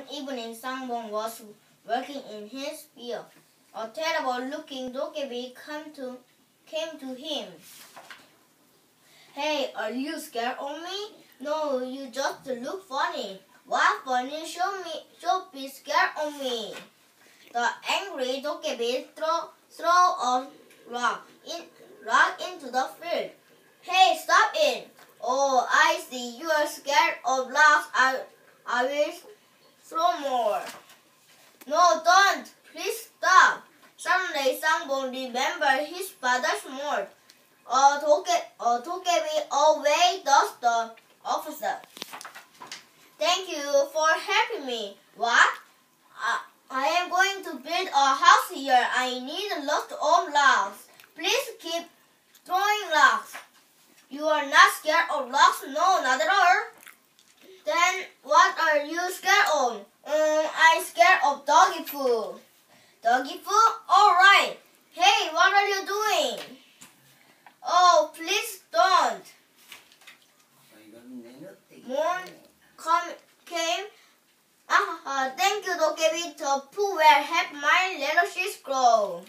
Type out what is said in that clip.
One evening, someone was working in his field. A terrible-looking donkey came to came to him. Hey, are you scared of me? No, you just look funny. What funny? Show me, show be scared of me. The angry donkey throw throw a rock in rock into the field. Hey, stop it! Oh, I see you are scared of rocks. I I will. No, don't! Please stop! Suddenly, someone remembered his father's a donkey will away does the officer. Thank you for helping me. What? I, I am going to build a house here. I need lots of logs. Please keep throwing logs. You are not scared of logs? No, not at all. Then what are you scared of? of doggy poo, Doggy poo. Alright. Hey, what are you doing? Oh, please don't. Moon come, came. Ah, uh, thank you, Dokebi. The poo will help my little sheep grow.